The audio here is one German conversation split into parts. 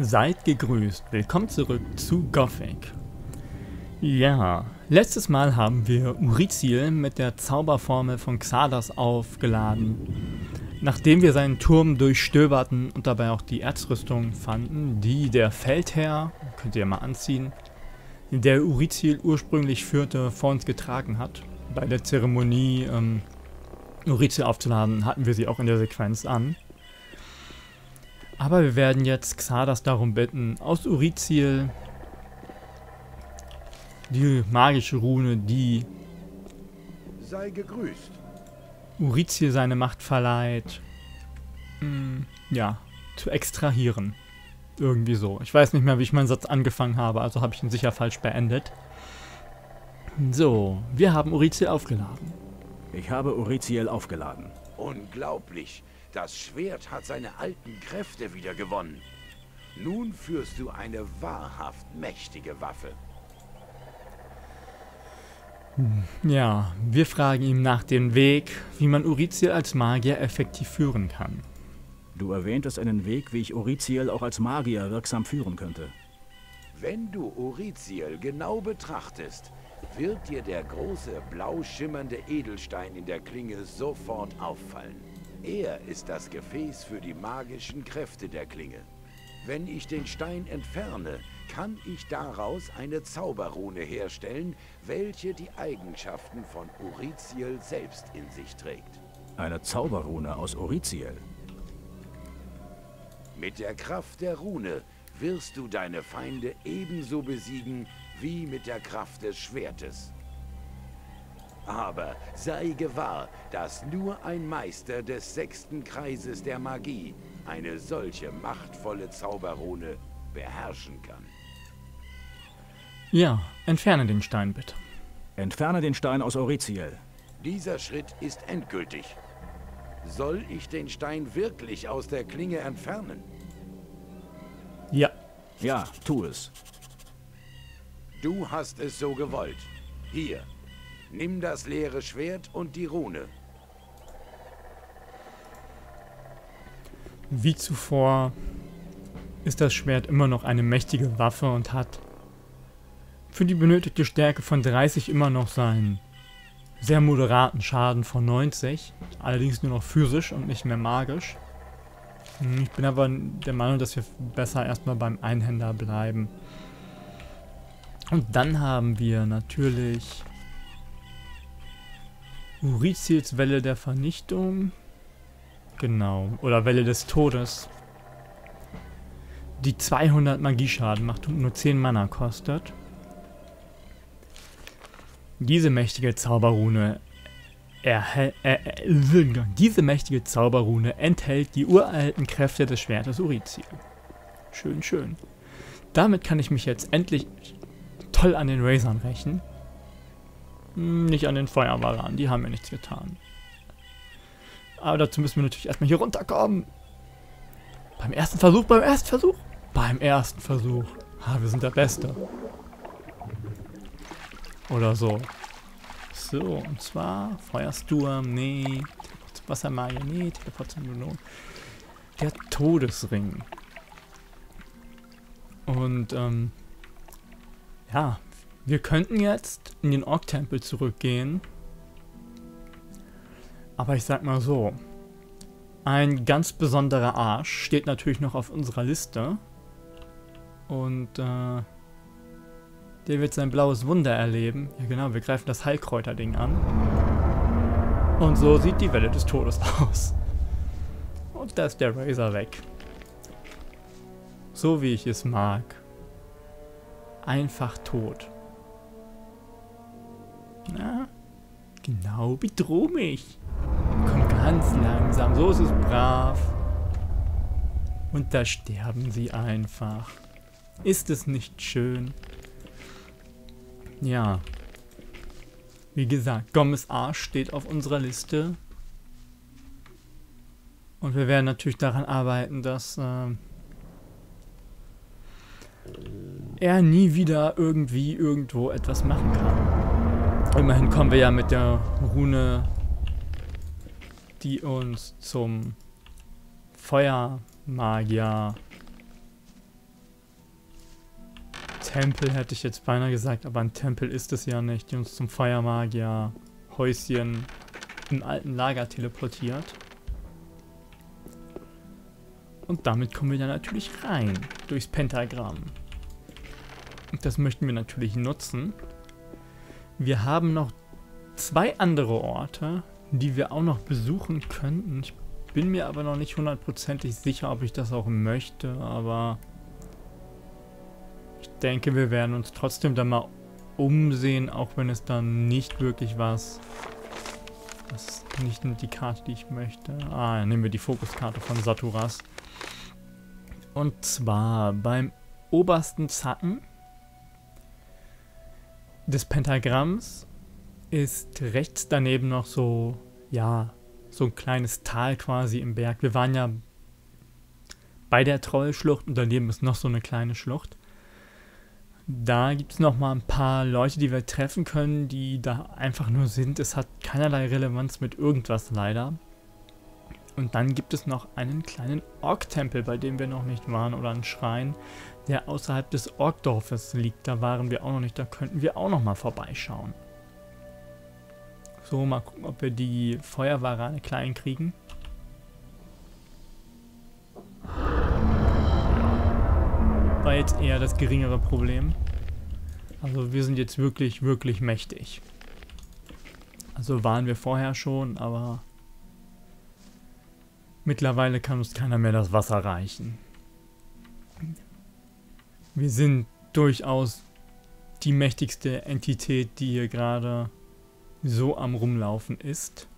Seid gegrüßt, willkommen zurück zu Gothic. Ja, letztes Mal haben wir Uriziel mit der Zauberformel von Xardas aufgeladen. Nachdem wir seinen Turm durchstöberten und dabei auch die Erzrüstung fanden, die der Feldherr, könnt ihr mal anziehen, der Uriziel ursprünglich führte, vor uns getragen hat. Bei der Zeremonie ähm, Uriziel aufzuladen, hatten wir sie auch in der Sequenz an. Aber wir werden jetzt Xardas darum bitten, aus Uriziel die magische Rune, die Sei gegrüßt. Uriziel seine Macht verleiht, mh, mm, ja, zu extrahieren. Irgendwie so. Ich weiß nicht mehr, wie ich meinen Satz angefangen habe, also habe ich ihn sicher falsch beendet. So, wir haben Uriziel aufgeladen. Ich habe Uriziel aufgeladen. Unglaublich. Das Schwert hat seine alten Kräfte wieder gewonnen. Nun führst du eine wahrhaft mächtige Waffe. Ja, wir fragen ihm nach dem Weg, wie man Uriziel als Magier effektiv führen kann. Du erwähntest einen Weg, wie ich Uriziel auch als Magier wirksam führen könnte. Wenn du Uriziel genau betrachtest, wird dir der große blau schimmernde Edelstein in der Klinge sofort auffallen. Er ist das Gefäß für die magischen Kräfte der Klinge. Wenn ich den Stein entferne, kann ich daraus eine Zauberrune herstellen, welche die Eigenschaften von Uriziel selbst in sich trägt. Eine Zauberrune aus Uriziel? Mit der Kraft der Rune wirst du deine Feinde ebenso besiegen wie mit der Kraft des Schwertes. Aber sei gewahr, dass nur ein Meister des sechsten Kreises der Magie eine solche machtvolle Zauberrune beherrschen kann. Ja, entferne den Stein bitte. Entferne den Stein aus Oriziel. Dieser Schritt ist endgültig. Soll ich den Stein wirklich aus der Klinge entfernen? Ja. Ja, tu es. Du hast es so gewollt. Hier, nimm das leere Schwert und die Rune. Wie zuvor ist das Schwert immer noch eine mächtige Waffe und hat für die benötigte Stärke von 30 immer noch seinen sehr moderaten Schaden von 90, allerdings nur noch physisch und nicht mehr magisch. Hm, ich bin aber der Meinung, dass wir besser erstmal beim Einhänder bleiben. Und dann haben wir natürlich Urizils Welle der Vernichtung. Genau. Oder Welle des Todes. Die 200 Magieschaden macht und nur 10 Mana kostet. Diese mächtige Zauberrune äh, äh, diese mächtige Zauberrune enthält die uralten Kräfte des Schwertes Urizil. Schön, schön. Damit kann ich mich jetzt endlich toll an den Razern rächen. Hm, nicht an den Feuerwaran, die haben mir nichts getan. Aber dazu müssen wir natürlich erstmal hier runterkommen. Beim ersten Versuch, beim ersten Versuch. Beim ersten Versuch. Ah, wir sind der Beste. Oder so. So, und zwar Feuersturm, nee. Wassermagier, nee. Teleport zum Belohnung. Der Todesring. Und, ähm, ja, wir könnten jetzt in den Ork-Tempel zurückgehen. Aber ich sag mal so, ein ganz besonderer Arsch steht natürlich noch auf unserer Liste. Und, äh, der wird sein blaues Wunder erleben. Ja genau, wir greifen das Heilkräuter-Ding an. Und so sieht die Welle des Todes aus. Und da ist der Razor weg. So wie ich es mag. Einfach tot. Na, genau, bedroh mich. Komm ganz langsam, so ist es brav. Und da sterben sie einfach. Ist es nicht schön? Ja. Wie gesagt, Gomez Arsch steht auf unserer Liste. Und wir werden natürlich daran arbeiten, dass äh, er nie wieder irgendwie irgendwo etwas machen kann. Immerhin kommen wir ja mit der Rune, die uns zum Feuermagier Tempel hätte ich jetzt beinahe gesagt, aber ein Tempel ist es ja nicht, die uns zum Feuermagier Häuschen im alten Lager teleportiert. Und damit kommen wir dann natürlich rein, durchs Pentagramm. Und das möchten wir natürlich nutzen. Wir haben noch zwei andere Orte, die wir auch noch besuchen könnten. Ich bin mir aber noch nicht hundertprozentig sicher, ob ich das auch möchte, aber ich denke, wir werden uns trotzdem da mal umsehen, auch wenn es dann nicht wirklich was... Das ist nicht die Karte, die ich möchte. Ah, nehmen wir die Fokuskarte von Saturas. Und zwar beim obersten Zacken des Pentagramms ist rechts daneben noch so, ja, so ein kleines Tal quasi im Berg. Wir waren ja bei der Trollschlucht und daneben ist noch so eine kleine Schlucht. Da gibt es noch mal ein paar Leute, die wir treffen können, die da einfach nur sind. Es hat keinerlei Relevanz mit irgendwas leider. Und dann gibt es noch einen kleinen Ork-Tempel, bei dem wir noch nicht waren, oder einen Schrein, der außerhalb des Orkdorfes liegt. Da waren wir auch noch nicht, da könnten wir auch noch mal vorbeischauen. So, mal gucken, ob wir die Feuerwarane klein kriegen. War jetzt eher das geringere Problem. Also wir sind jetzt wirklich, wirklich mächtig. Also waren wir vorher schon, aber mittlerweile kann uns keiner mehr das Wasser reichen. Wir sind durchaus die mächtigste Entität, die hier gerade so am Rumlaufen ist.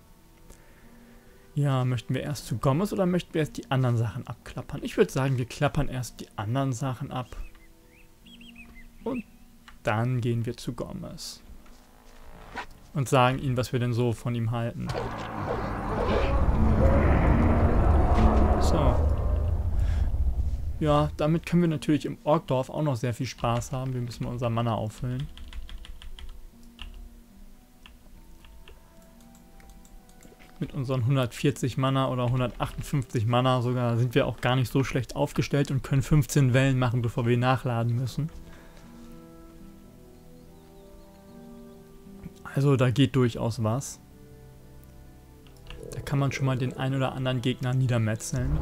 Ja, möchten wir erst zu Gomez oder möchten wir erst die anderen Sachen abklappern? Ich würde sagen, wir klappern erst die anderen Sachen ab. Und dann gehen wir zu Gomez. Und sagen ihm, was wir denn so von ihm halten. So. Ja, damit können wir natürlich im Orkdorf auch noch sehr viel Spaß haben. Wir müssen unser Mana auffüllen. mit unseren 140 Mana oder 158 Mana sogar sind wir auch gar nicht so schlecht aufgestellt und können 15 Wellen machen, bevor wir nachladen müssen. Also da geht durchaus was. Da kann man schon mal den ein oder anderen Gegner niedermetzeln.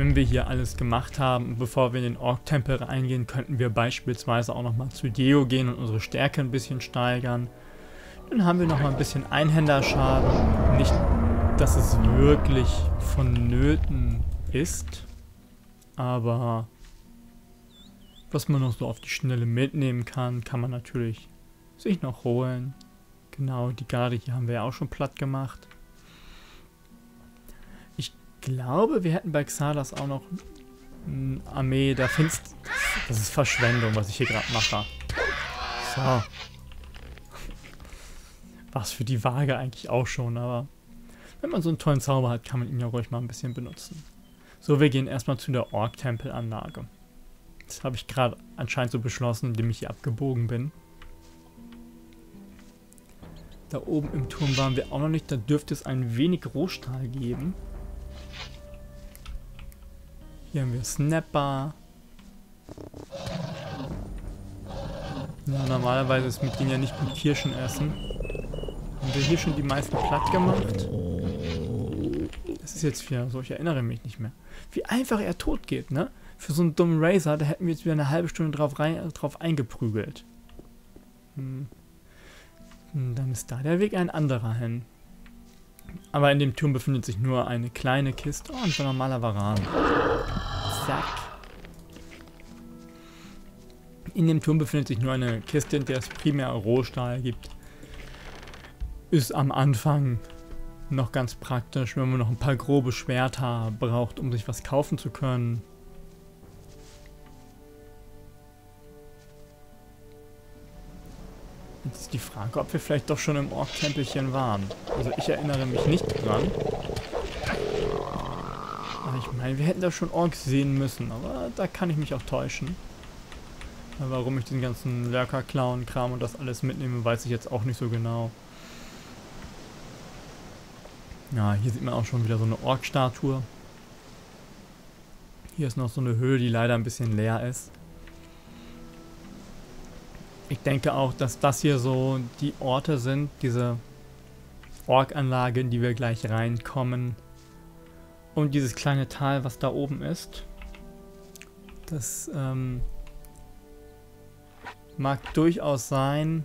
Wenn wir hier alles gemacht haben, bevor wir in den Ork-Tempel reingehen, könnten wir beispielsweise auch nochmal zu Deo gehen und unsere Stärke ein bisschen steigern. Dann haben wir noch mal ein bisschen Einhänderschaden. Nicht, dass es wirklich vonnöten ist. Aber was man noch so auf die Schnelle mitnehmen kann, kann man natürlich sich noch holen. Genau, die Garde hier haben wir ja auch schon platt gemacht. Glaube, wir hätten bei Xalas auch noch eine Armee der Finst... Das ist Verschwendung, was ich hier gerade mache. So. Was für die Waage eigentlich auch schon, aber wenn man so einen tollen Zauber hat, kann man ihn ja ruhig mal ein bisschen benutzen. So, wir gehen erstmal zu der Ork-Tempelanlage. Das habe ich gerade anscheinend so beschlossen, indem ich hier abgebogen bin. Da oben im Turm waren wir auch noch nicht. Da dürfte es ein wenig Rohstahl geben. Hier haben wir Snapper. Ja, normalerweise ist mit denen ja nicht gut Kirschen essen. Haben wir hier schon die meisten platt gemacht? Das ist jetzt wieder so, ich erinnere mich nicht mehr. Wie einfach er tot geht, ne? Für so einen dummen Razer, da hätten wir jetzt wieder eine halbe Stunde drauf, rein, drauf eingeprügelt. Hm. hm. Dann ist da der Weg ein anderer hin. Aber in dem Turm befindet sich nur eine kleine Kiste. Und ein normaler Varan. Zack. In dem Turm befindet sich nur eine Kiste, in der es primär Rohstahl gibt ist am Anfang noch ganz praktisch, wenn man noch ein paar grobe Schwerter braucht, um sich was kaufen zu können. Jetzt ist die Frage, ob wir vielleicht doch schon im Ork-Tempelchen waren. Also ich erinnere mich nicht dran. Aber ich meine, wir hätten da schon Orks sehen müssen, aber da kann ich mich auch täuschen. Warum ich den ganzen Lurker-Clown-Kram und das alles mitnehme, weiß ich jetzt auch nicht so genau. Ja, hier sieht man auch schon wieder so eine Ork-Statue. Hier ist noch so eine Höhle, die leider ein bisschen leer ist. Ich denke auch, dass das hier so die Orte sind, diese Orkanlage, in die wir gleich reinkommen. Und dieses kleine Tal, was da oben ist. Das ähm, mag durchaus sein,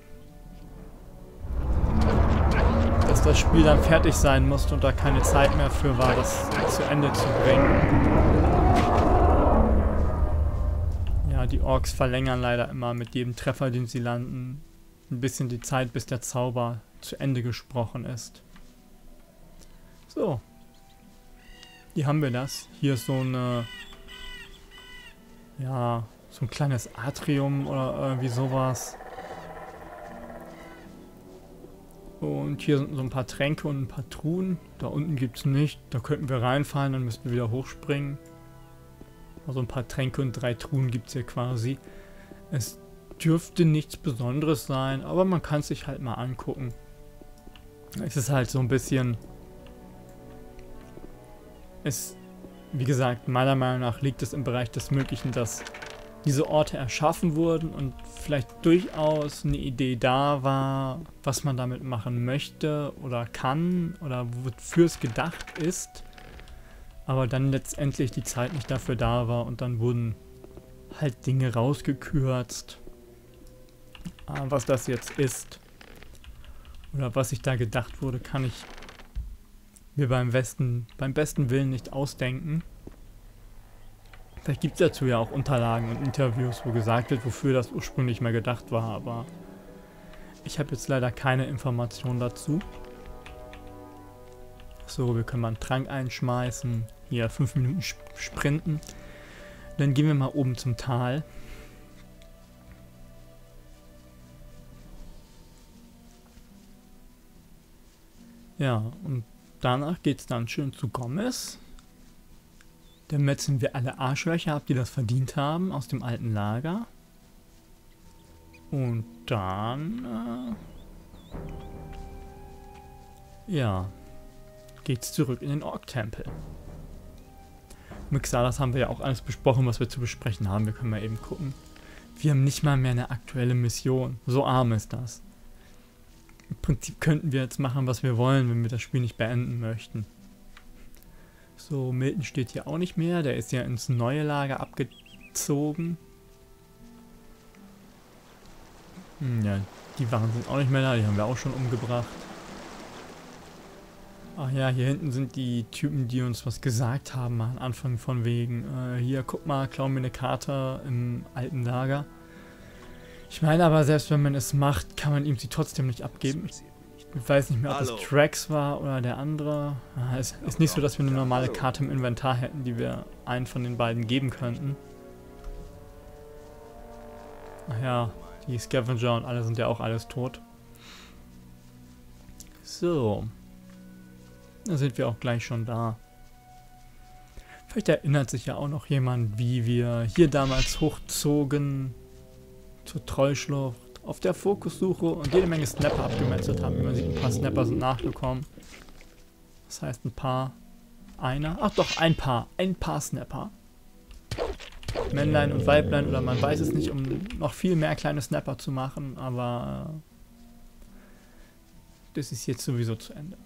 dass das Spiel dann fertig sein musste und da keine Zeit mehr für war, das zu Ende zu bringen. Die Orks verlängern leider immer mit jedem Treffer, den sie landen, ein bisschen die Zeit, bis der Zauber zu Ende gesprochen ist. So. Hier haben wir das. Hier ist so eine... Ja, so ein kleines Atrium oder irgendwie sowas. Und hier sind so ein paar Tränke und ein paar Truhen. Da unten gibt es nicht. Da könnten wir reinfallen, dann müssten wir wieder hochspringen. Also ein paar Tränke und drei Truhen gibt es hier quasi. Es dürfte nichts Besonderes sein, aber man kann es sich halt mal angucken. Es ist halt so ein bisschen... Es, wie gesagt, meiner Meinung nach liegt es im Bereich des Möglichen, dass diese Orte erschaffen wurden und vielleicht durchaus eine Idee da war, was man damit machen möchte oder kann oder wofür es gedacht ist, aber dann letztendlich die Zeit nicht dafür da war und dann wurden halt Dinge rausgekürzt, ah, was das jetzt ist oder was sich da gedacht wurde, kann ich mir beim besten, beim besten Willen nicht ausdenken. Vielleicht gibt es dazu ja auch Unterlagen und Interviews, wo gesagt wird, wofür das ursprünglich mal gedacht war, aber ich habe jetzt leider keine Informationen dazu. So, wir können mal einen Trank einschmeißen. Hier, 5 Minuten sprinten. Dann gehen wir mal oben zum Tal. Ja, und danach geht es dann schön zu Gomez. Dann metzen wir alle Arschlöcher ab, die das verdient haben, aus dem alten Lager. Und dann... Äh, ja, geht's zurück in den Ork-Tempel. Mit Xalas haben wir ja auch alles besprochen, was wir zu besprechen haben. Wir können mal eben gucken. Wir haben nicht mal mehr eine aktuelle Mission. So arm ist das. Im Prinzip könnten wir jetzt machen, was wir wollen, wenn wir das Spiel nicht beenden möchten. So, Milton steht hier auch nicht mehr. Der ist ja ins neue Lager abgezogen. Hm, ja, die Wachen sind auch nicht mehr da. Die haben wir auch schon umgebracht. Ach ja, hier hinten sind die Typen, die uns was gesagt haben am Anfang von wegen. Äh, hier, guck mal, klauen mir eine Karte im alten Lager. Ich meine aber, selbst wenn man es macht, kann man ihm sie trotzdem nicht abgeben. Ich weiß nicht mehr, ob Hallo. es Trax war oder der andere. Ah, es ist nicht so, dass wir eine normale Karte im Inventar hätten, die wir einen von den beiden geben könnten. Ach ja, die Scavenger und alle sind ja auch alles tot. So. Da sind wir auch gleich schon da. Vielleicht erinnert sich ja auch noch jemand, wie wir hier damals hochzogen zur Trollschlucht auf der Fokussuche und jede Menge Snapper abgemetzelt haben. Wie man sieht, ein paar Snapper sind nachgekommen. Das heißt ein paar, einer, ach doch, ein paar, ein paar Snapper. Männlein und Weiblein oder man weiß es nicht, um noch viel mehr kleine Snapper zu machen, aber äh, das ist jetzt sowieso zu Ende.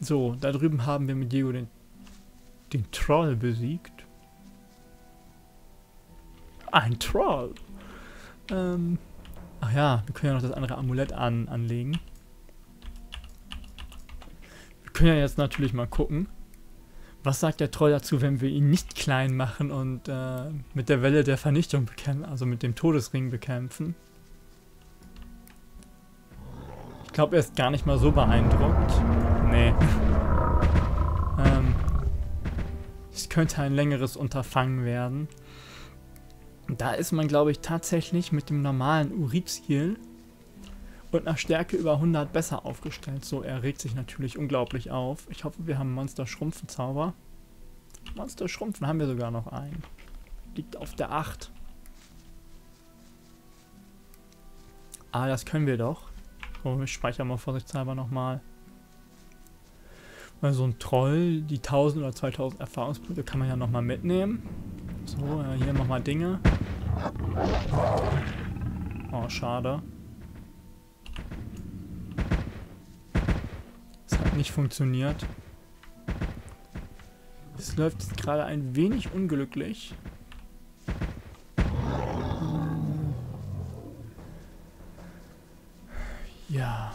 So, da drüben haben wir mit Diego den, den Troll besiegt. Ein Troll. Ähm, Ach ja, wir können ja noch das andere Amulett an, anlegen. Wir können ja jetzt natürlich mal gucken. Was sagt der Troll dazu, wenn wir ihn nicht klein machen und äh, mit der Welle der Vernichtung bekämpfen, also mit dem Todesring bekämpfen? Ich glaube, er ist gar nicht mal so beeindruckt. Nee. ähm, es könnte ein längeres Unterfangen werden. Da ist man, glaube ich, tatsächlich mit dem normalen Urizil und nach Stärke über 100 besser aufgestellt. So, er regt sich natürlich unglaublich auf. Ich hoffe, wir haben Monster Schrumpfen Zauber. Monster Schrumpfen haben wir sogar noch einen. Liegt auf der 8. Ah, das können wir doch. So, ich speichere mal vorsichtshalber nochmal. Weil so ein Troll, die 1000 oder 2000 Erfahrungspunkte kann man ja nochmal mitnehmen. So, äh, hier nochmal Dinge. Oh, schade. Es hat nicht funktioniert. Es läuft jetzt gerade ein wenig unglücklich. Ja.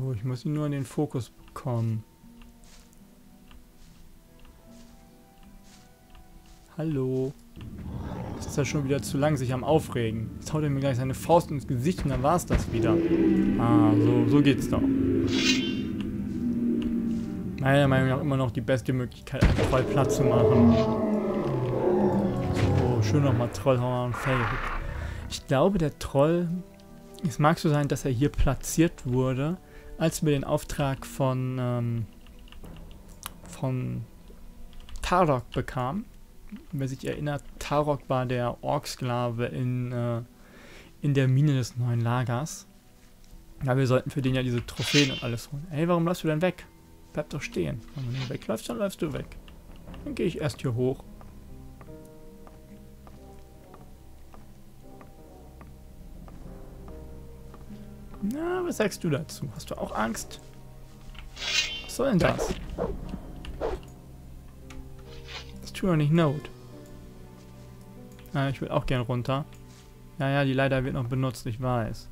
So, ich muss ihn nur in den Fokus bekommen. Hallo. Das ist ja schon wieder zu lang, sich am Aufregen. Jetzt haut er mir gleich seine Faust ins Gesicht und dann war es das wieder. Ah, so, so geht's doch. Meiner Meinung nach immer noch die beste Möglichkeit, einen Troll platt zu machen. So, schön nochmal Trollhauer und Fake. Ich glaube, der Troll... Es mag so sein, dass er hier platziert wurde, als wir den Auftrag von... Ähm, von Tarok bekamen wer sich erinnert, Tarok war der Orksklave in, äh, in der Mine des neuen Lagers. Ja, wir sollten für den ja diese Trophäen und alles holen. Ey, warum läufst du denn weg? Bleib doch stehen. Wenn du wegläufst, dann läufst du weg. Dann gehe ich erst hier hoch. Na, was sagst du dazu? Hast du auch Angst? Was soll denn das? tut doch nicht Not. Ah, ich will auch gern runter. Ja, ja, die Leiter wird noch benutzt, ich weiß.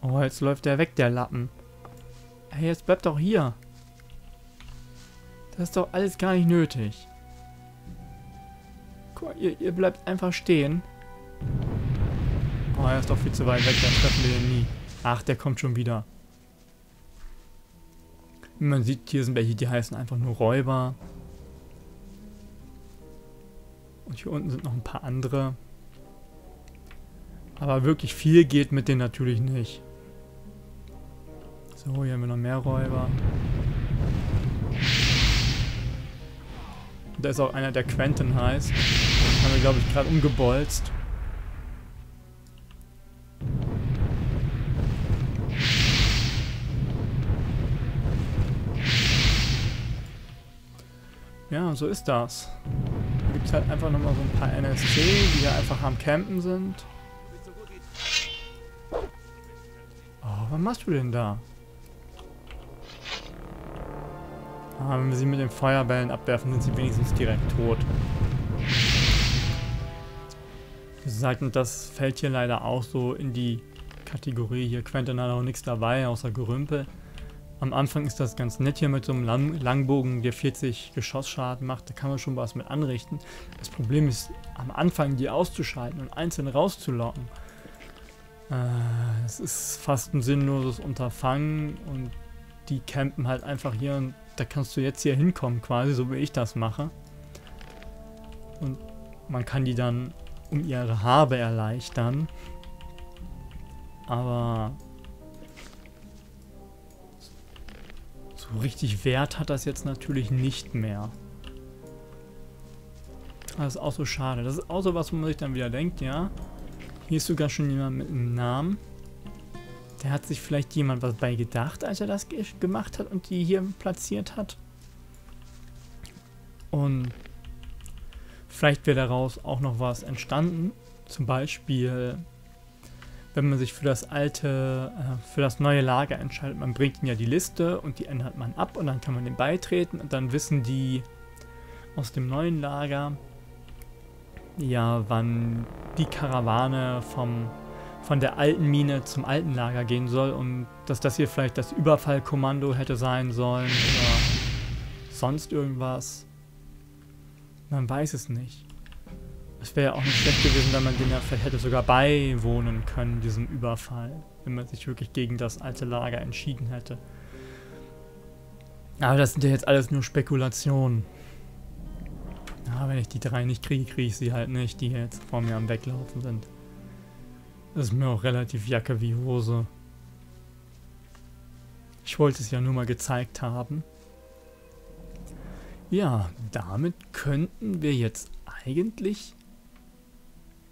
Oh, jetzt läuft der weg, der Lappen. Hey, jetzt bleibt doch hier. Das ist doch alles gar nicht nötig. Guck mal, ihr, ihr bleibt einfach stehen. Oh, er ist doch viel zu weit weg, dann treffen wir den nie. Ach, der kommt schon wieder. Man sieht, hier sind welche, die heißen einfach nur Räuber. Und hier unten sind noch ein paar andere. Aber wirklich viel geht mit denen natürlich nicht. So, hier haben wir noch mehr Räuber. Und da ist auch einer, der Quentin heißt. Haben wir, glaube ich, gerade umgebolzt. Ja, so ist das. Da gibt es halt einfach nochmal so ein paar NSC, die ja einfach am Campen sind. Oh, was machst du denn da? Ah, wenn wir sie mit den Feuerbällen abwerfen, sind sie wenigstens direkt tot. Wie gesagt, und das fällt hier leider auch so in die Kategorie. Hier Quentin hat auch nichts dabei, außer Gerümpel. Am Anfang ist das ganz nett hier mit so einem Lang Langbogen, der 40 Geschossschaden macht. Da kann man schon was mit anrichten. Das Problem ist, am Anfang die auszuschalten und einzeln rauszulocken. Äh, ist fast ein sinnloses Unterfangen und die campen halt einfach hier und da kannst du jetzt hier hinkommen quasi, so wie ich das mache. Und man kann die dann um ihre Habe erleichtern. Aber So richtig Wert hat das jetzt natürlich nicht mehr. Das ist auch so schade. Das ist auch so was, wo man sich dann wieder denkt, ja. Hier ist sogar schon jemand mit einem Namen. Der hat sich vielleicht jemand was bei gedacht, als er das ge gemacht hat und die hier platziert hat. Und vielleicht wäre daraus auch noch was entstanden. Zum Beispiel wenn man sich für das alte, äh, für das neue Lager entscheidet. Man bringt ihnen ja die Liste und die ändert man ab und dann kann man dem beitreten und dann wissen die aus dem neuen Lager, ja, wann die Karawane vom, von der alten Mine zum alten Lager gehen soll und dass das hier vielleicht das Überfallkommando hätte sein sollen oder sonst irgendwas. Man weiß es nicht. Es wäre ja auch nicht schlecht gewesen, wenn man den ja vielleicht hätte sogar beiwohnen können, diesem Überfall. Wenn man sich wirklich gegen das alte Lager entschieden hätte. Aber das sind ja jetzt alles nur Spekulationen. Ja, wenn ich die drei nicht kriege, kriege ich sie halt nicht, die jetzt vor mir am Weglaufen sind. Das ist mir auch relativ Jacke wie Hose. Ich wollte es ja nur mal gezeigt haben. Ja, damit könnten wir jetzt eigentlich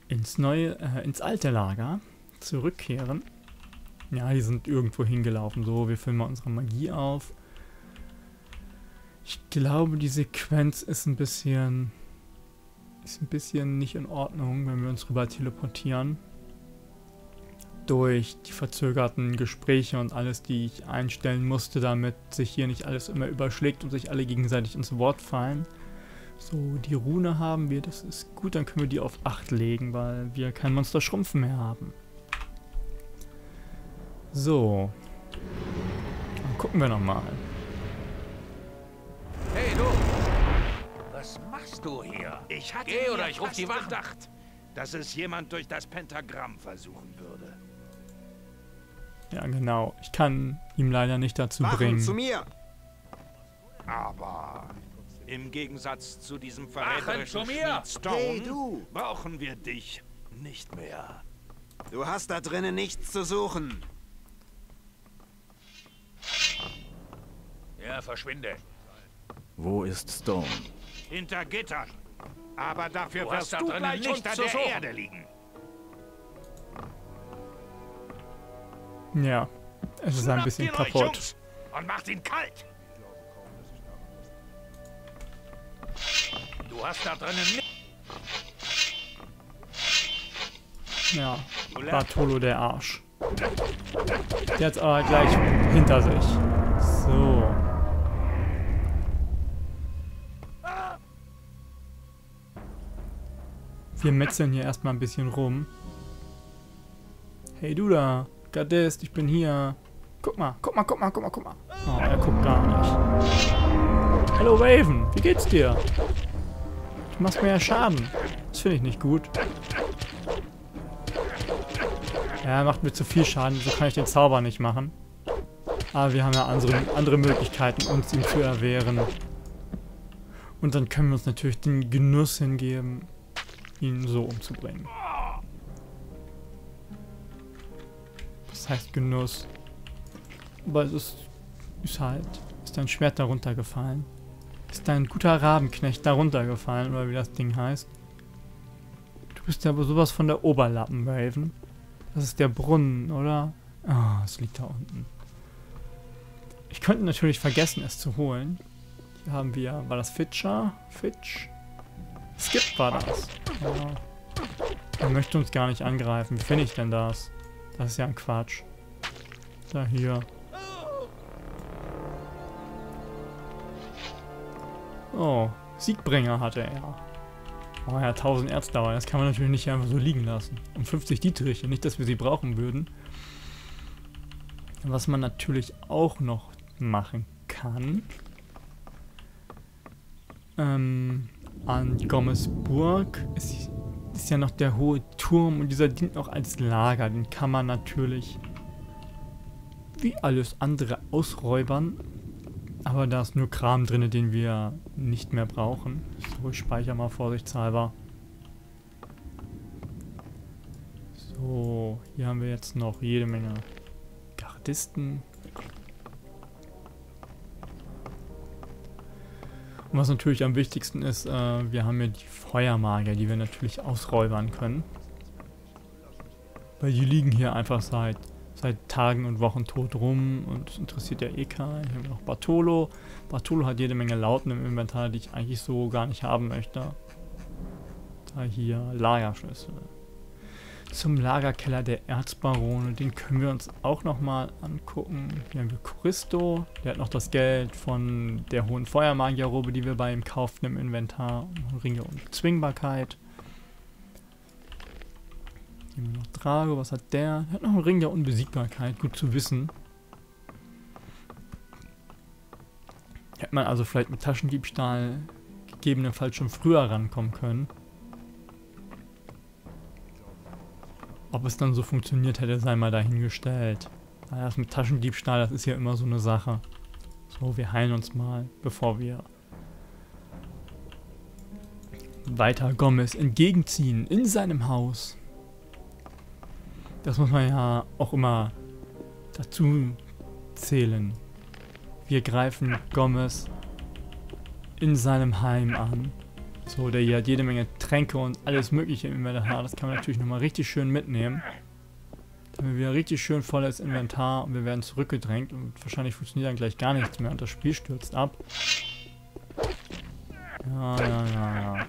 ins neue, äh, ins alte Lager zurückkehren. Ja, die sind irgendwo hingelaufen. So, wir füllen mal unsere Magie auf. Ich glaube, die Sequenz ist ein bisschen... Ist ein bisschen nicht in Ordnung, wenn wir uns rüber teleportieren. Durch die verzögerten Gespräche und alles, die ich einstellen musste, damit sich hier nicht alles immer überschlägt und sich alle gegenseitig ins Wort fallen. So, die Rune haben wir, das ist gut, dann können wir die auf 8 legen, weil wir kein Monster Schrumpfen mehr haben. So. Dann gucken wir nochmal. Hey, du! Was machst du hier? Ich hatte Geh oder ich ruf die Wacht. gedacht, dass es jemand durch das Pentagramm versuchen würde. Ja, genau. Ich kann ihm leider nicht dazu Wachen bringen. zu mir! Aber im Gegensatz zu diesem verräterischen! Schmied Stone Hey, du! brauchen wir dich nicht mehr. Du hast da drinnen nichts zu suchen. Ja, verschwinde. Wo ist Stone? Hinter Gittern. Aber dafür Du wirst da du drinnen gleich unter der suchen. Erde liegen. Ja, es ist ein bisschen kaputt. Und macht ihn kalt. Du hast da drinnen. Ja, Bartolo der Arsch. Der hat's aber gleich hinter sich. So. Wir metzeln hier erstmal ein bisschen rum. Hey du da, Gardist, ich bin hier. Guck mal, guck mal, guck mal, guck mal, guck mal. Oh, er guckt gar nicht. Hallo Raven, wie geht's dir? Du machst mir ja Schaden. Das finde ich nicht gut. Ja, er macht mir zu viel Schaden, so kann ich den Zauber nicht machen. Aber wir haben ja andere, andere Möglichkeiten, uns ihm zu erwehren. Und dann können wir uns natürlich den Genuss hingeben, ihn so umzubringen. Was heißt Genuss? Aber es ist, ist halt, ist dein Schwert darunter gefallen? Ist dein guter Rabenknecht darunter gefallen, oder wie das Ding heißt? Du bist ja aber sowas von der Oberlappen, Raven. Das ist der Brunnen, oder? Ah, es liegt da unten. Ich könnte natürlich vergessen, es zu holen. Hier haben wir, war das Fitcher? Fitch? Skip war das. Ja. Er möchte uns gar nicht angreifen. Wie finde ich denn das? Das ist ja ein Quatsch. Da hier. Oh, Siegbringer hatte er. Oh ja, 1000 Erzdauer, das kann man natürlich nicht einfach so liegen lassen. Und 50 Dietriche, nicht, dass wir sie brauchen würden. Was man natürlich auch noch machen kann, ähm, an Gommes Burg ist, ist ja noch der hohe Turm und dieser dient noch als Lager. Den kann man natürlich wie alles andere ausräubern. Aber da ist nur Kram drin, den wir nicht mehr brauchen. So, ich speichere mal vorsichtshalber. So, hier haben wir jetzt noch jede Menge Gardisten. Und was natürlich am wichtigsten ist, äh, wir haben ja die Feuermagier, die wir natürlich ausräubern können. Weil die liegen hier einfach seit, seit Tagen und Wochen tot rum und es interessiert ja eh keinen. Hier haben wir noch Bartolo. Bartolo hat jede Menge Lauten im Inventar, die ich eigentlich so gar nicht haben möchte. Da hier Lagerschlüssel. Zum Lagerkeller der Erzbarone, den können wir uns auch nochmal angucken. Hier haben wir Choristo, der hat noch das Geld von der hohen Feuermagierrobe, die wir bei ihm kauften im Inventar. Ringe und Zwingbarkeit. Hier wir noch Drago, was hat der? Der hat noch einen Ring der Unbesiegbarkeit, gut zu wissen. Hätte man also vielleicht mit Taschendiebstahl gegebenenfalls schon früher rankommen können. Ob es dann so funktioniert hätte, sei mal dahingestellt. Das mit Taschendiebstahl, das ist ja immer so eine Sache. So, wir heilen uns mal, bevor wir weiter Gomez entgegenziehen in seinem Haus. Das muss man ja auch immer dazu zählen. Wir greifen Gomez in seinem Heim an. So, der hier hat jede Menge Tränke und alles mögliche im Inventar. Das kann man natürlich nochmal richtig schön mitnehmen. Dann haben wir wieder richtig schön volles Inventar und wir werden zurückgedrängt und wahrscheinlich funktioniert dann gleich gar nichts mehr und das Spiel stürzt ab. Ja, ja, ja, ja.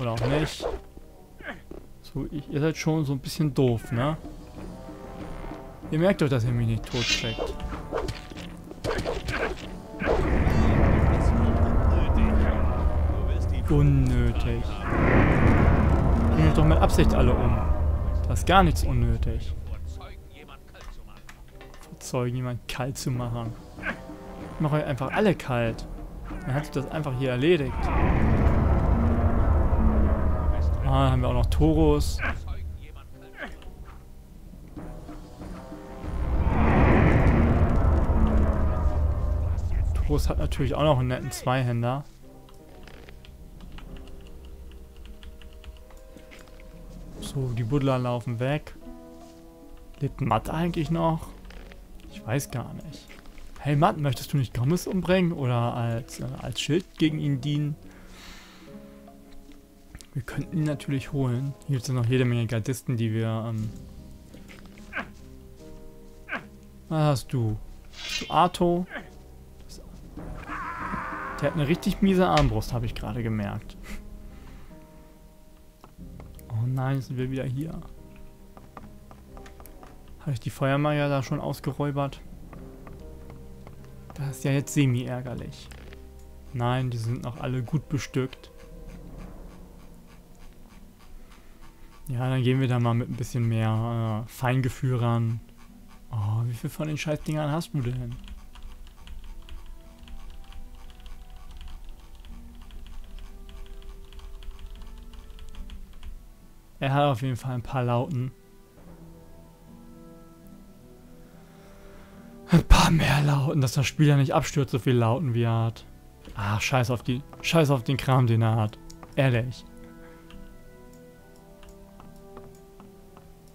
Oder auch nicht. So, ich, ihr seid schon so ein bisschen doof, ne? Ihr merkt doch, dass ihr mich nicht tot kriegt. Unnötig. Bringt doch mit Absicht alle um. Da ist gar nichts unnötig. Verzeugen, jemand kalt zu machen. Ich mache euch einfach alle kalt. Dann hat sich das einfach hier erledigt. Ah, haben wir auch noch Toros. Toros hat natürlich auch noch einen netten Zweihänder. So, die Buddler laufen weg. Lebt Matt eigentlich noch? Ich weiß gar nicht. Hey Matt, möchtest du nicht Gomez umbringen oder als, äh, als Schild gegen ihn dienen? Wir könnten ihn natürlich holen. Hier es noch jede Menge Gardisten, die wir... Ähm Was hast du? Hast du Arto? Der hat eine richtig miese Armbrust, habe ich gerade gemerkt. Oh nein, sind wir wieder hier. Habe ich die Feuermagier da schon ausgeräubert? Das ist ja jetzt semi-ärgerlich. Nein, die sind noch alle gut bestückt. Ja, dann gehen wir da mal mit ein bisschen mehr äh, Feingefühl ran. Oh, wie viel von den Scheißdingern hast du denn? Er hat auf jeden Fall ein paar Lauten. Ein paar mehr Lauten, dass das Spiel ja nicht abstürzt, so viel Lauten wie er hat. Ach, scheiß auf die. Scheiß auf den Kram, den er hat. Ehrlich.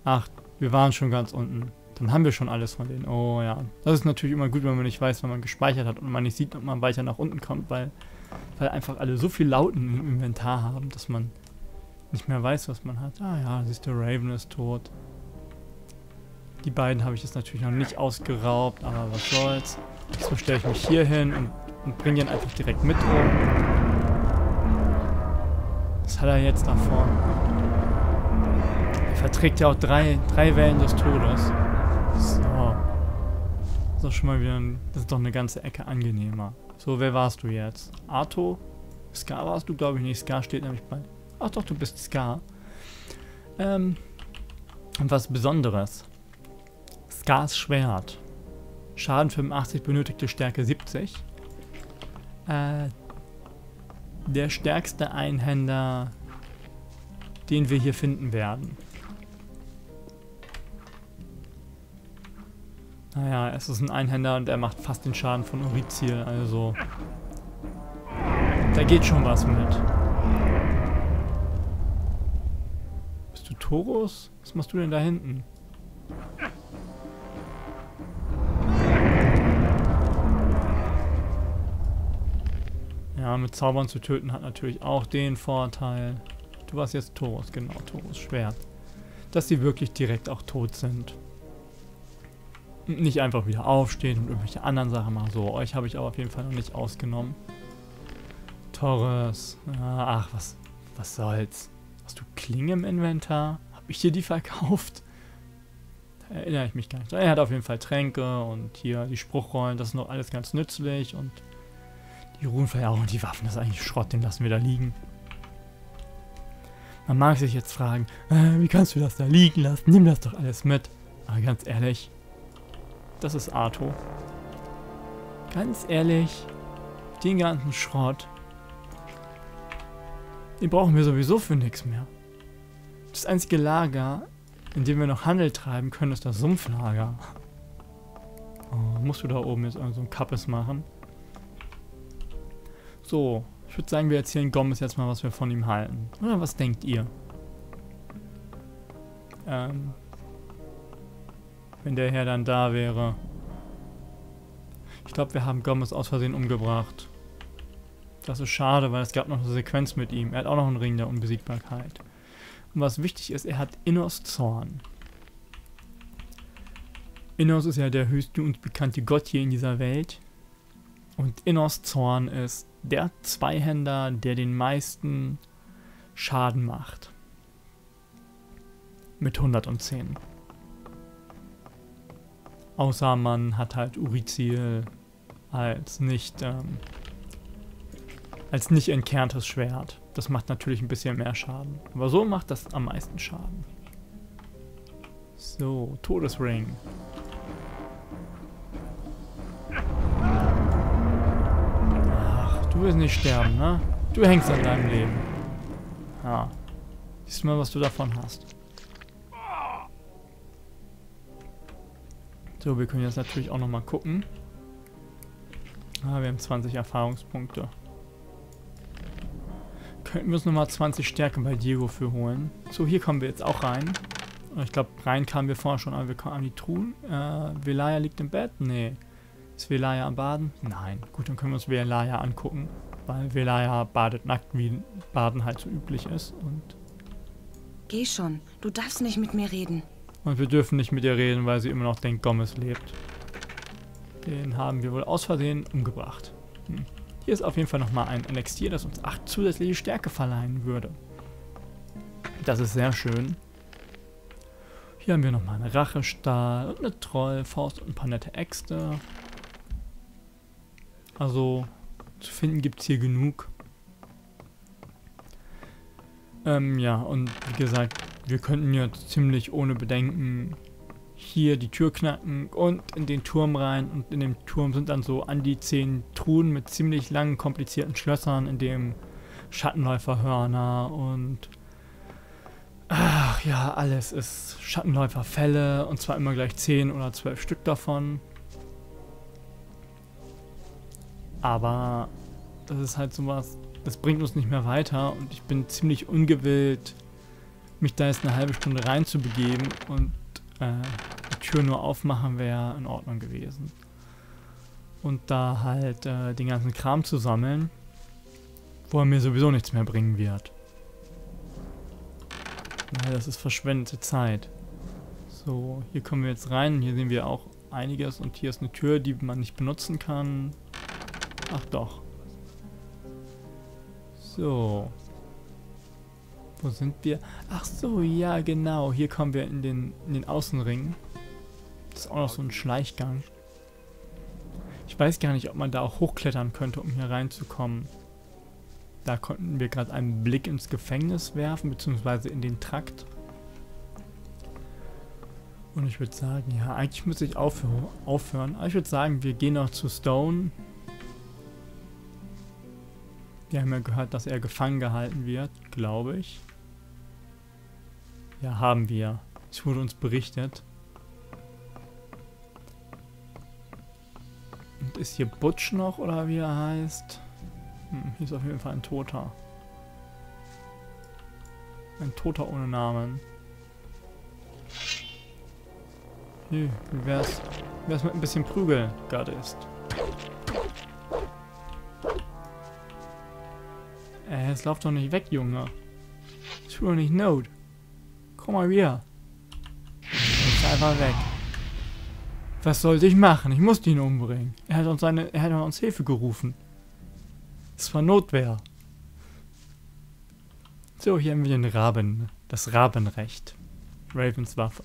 Ach, wir waren schon ganz unten. Dann haben wir schon alles von denen. Oh ja. Das ist natürlich immer gut, wenn man nicht weiß, wenn man gespeichert hat und man nicht sieht, ob man weiter nach unten kommt, weil, weil einfach alle so viel Lauten im Inventar haben, dass man nicht mehr weiß, was man hat. Ah ja, siehst du, Raven ist tot. Die beiden habe ich jetzt natürlich noch nicht ausgeraubt, aber was soll's. Jetzt stelle ich mich hier hin und, und bringe ihn einfach direkt mit um. Was hat er jetzt davon? Er verträgt ja auch drei, drei Wellen des Todes. So. Das ist doch schon mal wieder ein, Das ist doch eine ganze Ecke angenehmer. So, wer warst du jetzt? Arto? Scar warst du, glaube ich nicht. Scar steht nämlich bei Ach doch, du bist Scar. Ähm, und was Besonderes. Scars Schwert. Schaden 85, benötigte Stärke 70. Äh, der stärkste Einhänder, den wir hier finden werden. Naja, es ist ein Einhänder und er macht fast den Schaden von Urizil, also... Da geht schon was mit. Torus? Was machst du denn da hinten? Ja, mit Zaubern zu töten hat natürlich auch den Vorteil. Du warst jetzt Torus, genau, Torus Schwert. Dass sie wirklich direkt auch tot sind. Und nicht einfach wieder aufstehen und irgendwelche anderen Sachen machen. So, euch habe ich aber auf jeden Fall noch nicht ausgenommen. Torres. Ach, was, was soll's. Hast du Klinge im Inventar? Habe ich dir die verkauft? Da erinnere ich mich gar nicht. Er hat auf jeden Fall Tränke und hier die Spruchrollen, das ist noch alles ganz nützlich und die Runenfeuer und die Waffen, das ist eigentlich Schrott, den lassen wir da liegen. Man mag sich jetzt fragen, äh, wie kannst du das da liegen lassen? Nimm das doch alles mit. Aber ganz ehrlich, das ist Arto. Ganz ehrlich, den ganzen Schrott, den brauchen wir sowieso für nichts mehr. Das einzige Lager, in dem wir noch Handel treiben können, ist das Sumpflager. Oh, musst du da oben jetzt so ein Kappes machen? So, ich würde sagen, wir erzählen Gomez jetzt mal, was wir von ihm halten. Oder was denkt ihr? Ähm, wenn der Herr dann da wäre. Ich glaube, wir haben Gomez aus Versehen umgebracht. Das ist schade, weil es gab noch eine Sequenz mit ihm. Er hat auch noch einen Ring der Unbesiegbarkeit. Und was wichtig ist, er hat Innos Zorn. Innos ist ja der höchste und bekannte Gott hier in dieser Welt. Und Innos Zorn ist der Zweihänder, der den meisten Schaden macht. Mit 110. Außer man hat halt Urizil als nicht, ähm, als nicht entkerntes Schwert. Das macht natürlich ein bisschen mehr Schaden. Aber so macht das am meisten Schaden. So, Todesring. Ach, du willst nicht sterben, ne? Du hängst an deinem Leben. Ja. Siehst du mal, was du davon hast. So, wir können jetzt natürlich auch nochmal gucken. Ah, wir haben 20 Erfahrungspunkte. Könnten wir uns nochmal 20 Stärke bei Diego für holen. So, hier kommen wir jetzt auch rein. Ich glaube, rein kamen wir vorher schon, aber wir kommen an die Truhen. Äh, Velaya liegt im Bett? Nee. Ist Velaya am Baden? Nein. Gut, dann können wir uns Velaya angucken. Weil Velaya badet nackt, wie Baden halt so üblich ist. Und Geh schon. Du darfst nicht mit mir reden. Und wir dürfen nicht mit ihr reden, weil sie immer noch denkt, Gomez lebt. Den haben wir wohl aus Versehen umgebracht. Hm. Hier ist auf jeden Fall nochmal ein Elixier, das uns 8 zusätzliche Stärke verleihen würde. Das ist sehr schön. Hier haben wir nochmal eine Rachestahl und eine Trollfaust und ein paar nette Äxte. Also, zu finden gibt es hier genug. Ähm, ja, und wie gesagt, wir könnten jetzt ziemlich ohne Bedenken hier die Tür knacken und in den Turm rein. Und in dem Turm sind dann so an die zehn Truhen mit ziemlich langen, komplizierten Schlössern, in dem Schattenläuferhörner und ach ja, alles ist Schattenläuferfälle und zwar immer gleich zehn oder zwölf Stück davon. Aber das ist halt sowas, das bringt uns nicht mehr weiter und ich bin ziemlich ungewillt, mich da jetzt eine halbe Stunde reinzubegeben und äh, Tür nur aufmachen wäre in Ordnung gewesen. Und da halt äh, den ganzen Kram zu sammeln, wo er mir sowieso nichts mehr bringen wird. Weil das ist verschwendete Zeit. So, hier kommen wir jetzt rein. Hier sehen wir auch einiges und hier ist eine Tür, die man nicht benutzen kann. Ach doch. So. Wo sind wir? Ach so, ja genau. Hier kommen wir in den, in den Außenring. Das ist auch noch so ein Schleichgang. Ich weiß gar nicht, ob man da auch hochklettern könnte, um hier reinzukommen. Da konnten wir gerade einen Blick ins Gefängnis werfen, beziehungsweise in den Trakt. Und ich würde sagen, ja, eigentlich müsste ich aufhö aufhören. Aber ich würde sagen, wir gehen noch zu Stone. Wir haben ja gehört, dass er gefangen gehalten wird, glaube ich. Ja, haben wir. Es wurde uns berichtet. Ist hier Butch noch, oder wie er heißt? Hm, hier ist auf jeden Fall ein Toter. Ein Toter ohne Namen. Hier, wie wär's, wär's mit ein bisschen Prügel, Gardist? Äh, jetzt lauf doch nicht weg, Junge. Tu doch nicht Not. Komm mal wieder. Jetzt einfach weg. Was sollte ich machen? Ich musste ihn umbringen. Er hat uns seine, er hat uns Hilfe gerufen. Es war Notwehr. So, hier haben wir den Raben. Das Rabenrecht. Ravens Waffe.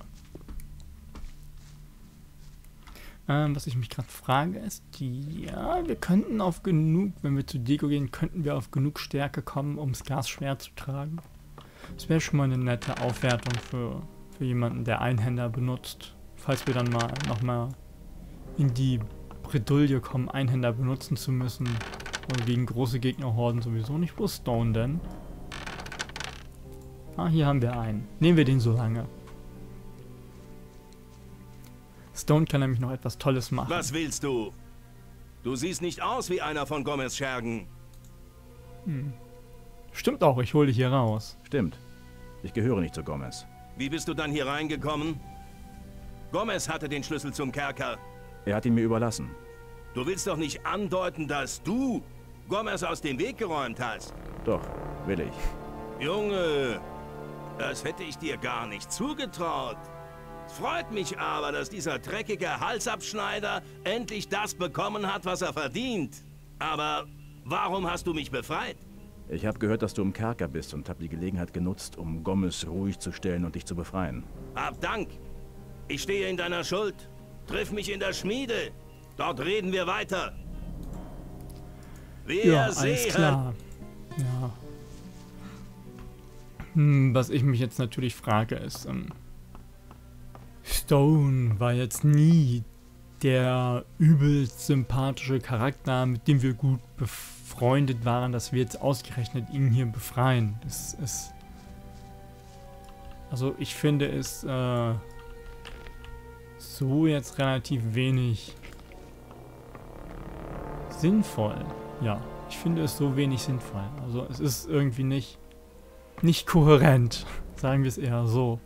Ähm, was ich mich gerade frage ist, die, ja, wir könnten auf genug, wenn wir zu Deko gehen, könnten wir auf genug Stärke kommen, um das Gas schwer zu tragen. Das wäre schon mal eine nette Aufwertung für, für jemanden, der Einhänder benutzt. Falls wir dann mal nochmal in die Bredouille kommen, Einhänder benutzen zu müssen. Und gegen große Gegnerhorden sowieso nicht. Wo ist Stone denn? Ah, hier haben wir einen. Nehmen wir den so lange. Stone kann nämlich noch etwas Tolles machen. Was willst du? Du siehst nicht aus wie einer von Gomez Schergen. Hm. Stimmt auch, ich hole dich hier raus. Stimmt. Ich gehöre nicht zu Gomez. Wie bist du dann hier reingekommen? Gomez hatte den Schlüssel zum Kerker. Er hat ihn mir überlassen. Du willst doch nicht andeuten, dass du Gomez aus dem Weg geräumt hast. Doch, will ich. Junge, das hätte ich dir gar nicht zugetraut. Es freut mich aber, dass dieser dreckige Halsabschneider endlich das bekommen hat, was er verdient. Aber Warum hast du mich befreit? Ich habe gehört, dass du im Kerker bist und habe die Gelegenheit genutzt, um Gomez ruhig zu stellen und dich zu befreien. Hab Dank. Ich stehe in deiner Schuld. Triff mich in der Schmiede. Dort reden wir weiter. Wir Ja, alles sehen. klar. Ja. Hm, was ich mich jetzt natürlich frage ist, ähm, Stone war jetzt nie der übelst sympathische Charakter, mit dem wir gut befreundet waren, dass wir jetzt ausgerechnet ihn hier befreien. Das ist... Also ich finde es äh, so jetzt relativ wenig sinnvoll. Ja, ich finde es so wenig sinnvoll. Also es ist irgendwie nicht, nicht kohärent, sagen wir es eher so.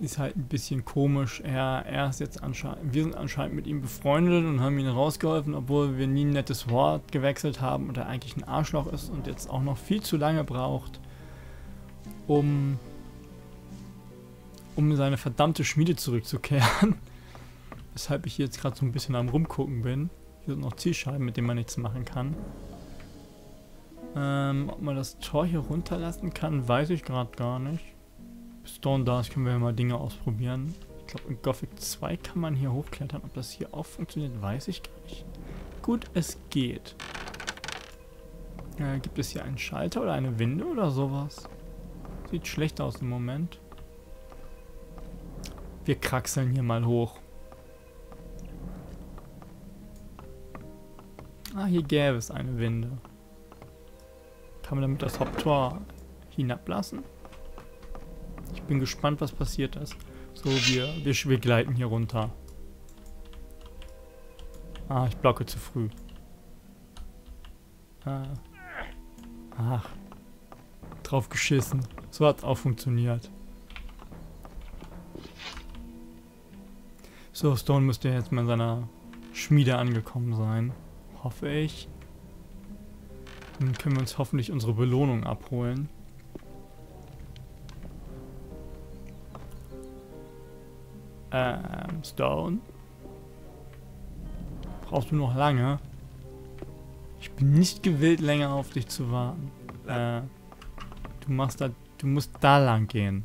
Ist halt ein bisschen komisch. Er, er ist jetzt anscheinend, wir sind anscheinend mit ihm befreundet und haben ihm rausgeholfen, obwohl wir nie ein nettes Wort gewechselt haben und er eigentlich ein Arschloch ist und jetzt auch noch viel zu lange braucht, um, um seine verdammte Schmiede zurückzukehren. Weshalb ich jetzt gerade so ein bisschen am rumgucken bin. Hier sind noch Zielscheiben, mit denen man nichts machen kann. Ähm, ob man das Tor hier runterlassen kann, weiß ich gerade gar nicht. Bis Stone da können wir ja mal Dinge ausprobieren. Ich glaube, in Gothic 2 kann man hier hochklettern. Ob das hier auch funktioniert, weiß ich gar nicht. Gut, es geht. Äh, gibt es hier einen Schalter oder eine Winde oder sowas? Sieht schlecht aus im Moment. Wir kraxeln hier mal hoch. Ah, hier gäbe es eine Winde. Kann man damit das Haupttor hinablassen? Ich bin gespannt, was passiert ist. So, wir, wir, wir gleiten hier runter. Ah, ich blocke zu früh. Ah. Ach. Drauf geschissen. So hat auch funktioniert. So, Stone müsste jetzt mal in seiner Schmiede angekommen sein. Hoffe ich. Dann können wir uns hoffentlich unsere Belohnung abholen. Ähm, Stone? Brauchst du noch lange? Ich bin nicht gewillt, länger auf dich zu warten. Äh, du machst da, du musst da lang gehen.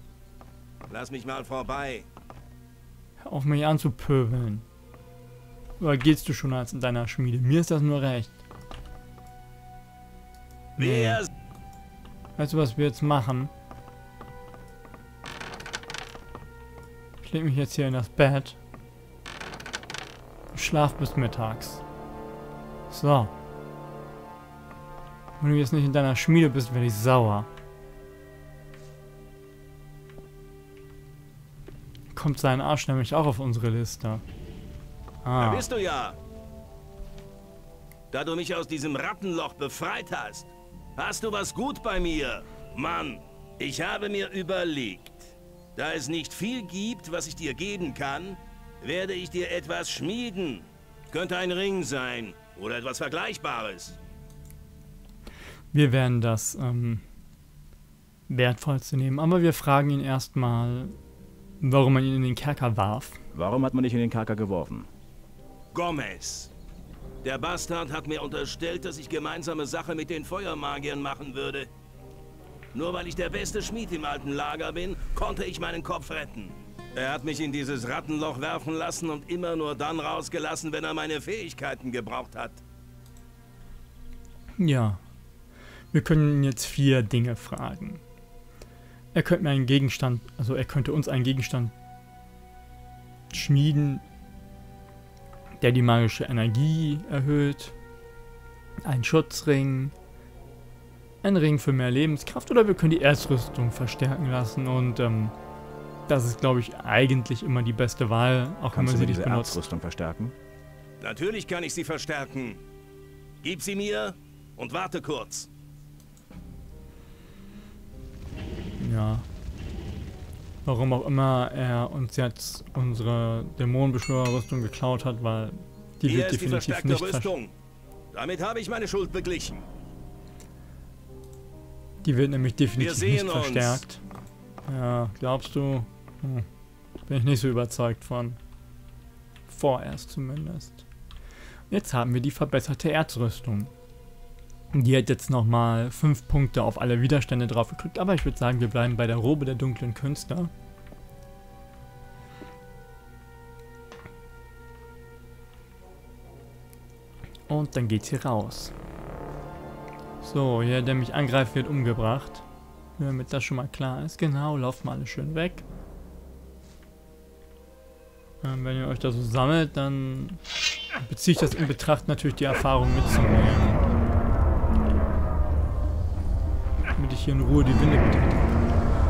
Lass mich mal vorbei. Hör auf mich anzupöbeln. Oder gehst du schon als in deiner Schmiede? Mir ist das nur recht. Nee. Weißt du, was wir jetzt machen? Ich leg mich jetzt hier in das Bett. Und schlaf bis mittags. So. Wenn du jetzt nicht in deiner Schmiede bist, werde ich sauer. Kommt sein Arsch nämlich auch auf unsere Liste. Da Ah. bist du ja. Da du mich aus diesem Rattenloch befreit hast, hast du was gut bei mir. Mann, ich habe mir überlegt, da es nicht viel gibt, was ich dir geben kann, werde ich dir etwas schmieden. Könnte ein Ring sein oder etwas Vergleichbares. Wir werden das ähm, Wertvollste nehmen. Aber wir fragen ihn erstmal, warum man ihn in den Kerker warf. Warum hat man dich in den Kerker geworfen? Gomez. Der Bastard hat mir unterstellt, dass ich gemeinsame Sache mit den Feuermagiern machen würde. Nur weil ich der beste Schmied im alten Lager bin, konnte ich meinen Kopf retten. Er hat mich in dieses Rattenloch werfen lassen und immer nur dann rausgelassen, wenn er meine Fähigkeiten gebraucht hat. Ja. Wir können ihn jetzt vier Dinge fragen. Er könnte mir einen Gegenstand, also er könnte uns einen Gegenstand schmieden, der die magische Energie erhöht, ein Schutzring, ein Ring für mehr Lebenskraft oder wir können die Erstrüstung verstärken lassen und ähm, das ist, glaube ich, eigentlich immer die beste Wahl, auch wenn Kannst man du sie nicht diese benutzt. Erzrüstung verstärken? Natürlich kann ich sie verstärken. Gib sie mir und warte kurz. Ja. Warum auch immer er uns jetzt unsere Dämonenbeschwörerrüstung geklaut hat, weil die Hier wird die definitiv verstärkte nicht Rüstung. Damit habe ich meine Schuld beglichen. die wird nämlich definitiv nicht uns. Vorerst zumindest. Jetzt haben wir die verbesserte Erzrüstung. Die hat jetzt nochmal 5 Punkte auf alle Widerstände drauf gekriegt, aber ich würde sagen, wir bleiben bei der Robe der dunklen Künste. Und dann geht's hier raus. So, hier, der mich angreift, wird umgebracht. Damit das schon mal klar ist. Genau, lauft mal alle schön weg. Ähm, wenn ihr euch da so sammelt, dann beziehe ich das in Betracht, natürlich die Erfahrung mitzunehmen. Hier in Ruhe die Winde betrete.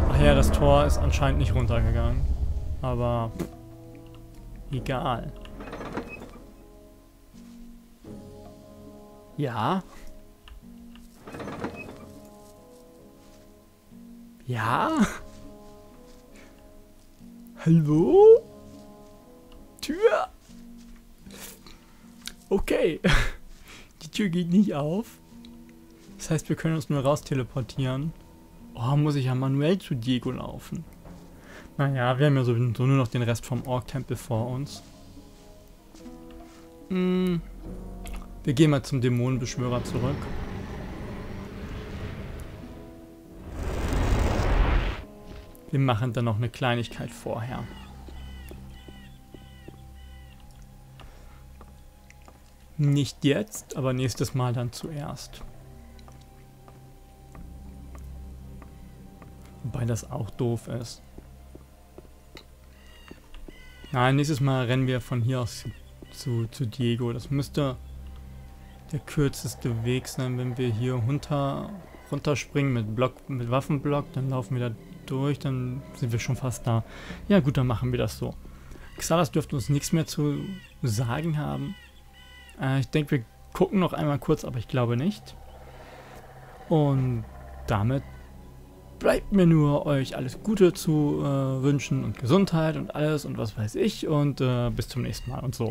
Ach ja, das Tor ist anscheinend nicht runtergegangen. Aber egal. Ja. Ja? Hallo? Tür? Okay. Die Tür geht nicht auf. Das heißt, wir können uns nur raus teleportieren. Oh, muss ich ja manuell zu Diego laufen. Naja, wir haben ja sowieso nur noch den Rest vom Ork-Tempel vor uns. Hm. Wir gehen mal zum Dämonenbeschwörer zurück. Wir machen dann noch eine Kleinigkeit vorher. Nicht jetzt, aber nächstes Mal dann zuerst. Wobei das auch doof ist. Nein, nächstes Mal rennen wir von hier aus zu, zu Diego. Das müsste der kürzeste Weg sein, wenn wir hier runter, runterspringen mit Block, mit Waffenblock. Dann laufen wir da durch, dann sind wir schon fast da. Ja gut, dann machen wir das so. Xalas dürfte uns nichts mehr zu sagen haben. Äh, ich denke, wir gucken noch einmal kurz, aber ich glaube nicht. Und damit bleibt mir nur euch alles Gute zu äh, wünschen und Gesundheit und alles und was weiß ich und äh, bis zum nächsten Mal und so.